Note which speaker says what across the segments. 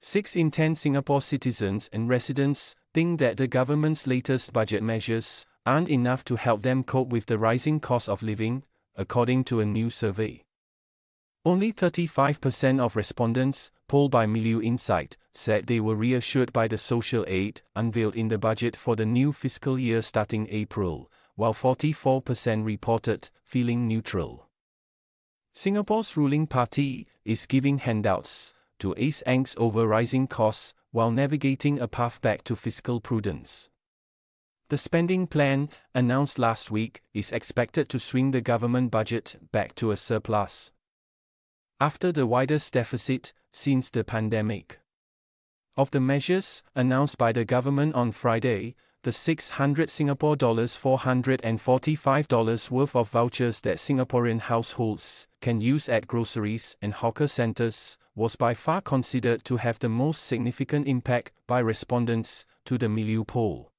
Speaker 1: Six in ten Singapore citizens and residents think that the government's latest budget measures aren't enough to help them cope with the rising cost of living, according to a new survey. Only 35% of respondents, polled by Milieu Insight, said they were reassured by the social aid unveiled in the budget for the new fiscal year starting April, while 44% reported feeling neutral. Singapore's ruling party is giving handouts to ease angst over rising costs while navigating a path back to fiscal prudence. The spending plan, announced last week, is expected to swing the government budget back to a surplus. After the widest deficit since the pandemic. Of the measures announced by the government on Friday, the 600 Singapore dollars 445 dollars worth of vouchers that Singaporean households can use at groceries and hawker centers was by far considered to have the most significant impact by respondents to the Milieu poll.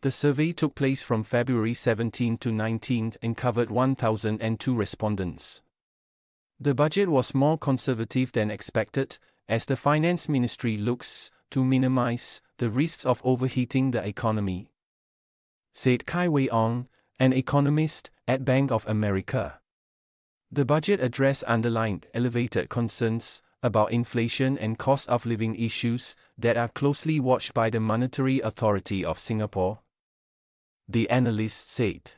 Speaker 1: The survey took place from February 17 to 19 and covered 1,002 respondents. The budget was more conservative than expected, as the Finance Ministry looks to minimize the risks of overheating the economy. Said Kai Wei Ang, an economist at Bank of America. The budget address underlined elevated concerns about inflation and cost of living issues that are closely watched by the Monetary Authority of Singapore. The analyst said.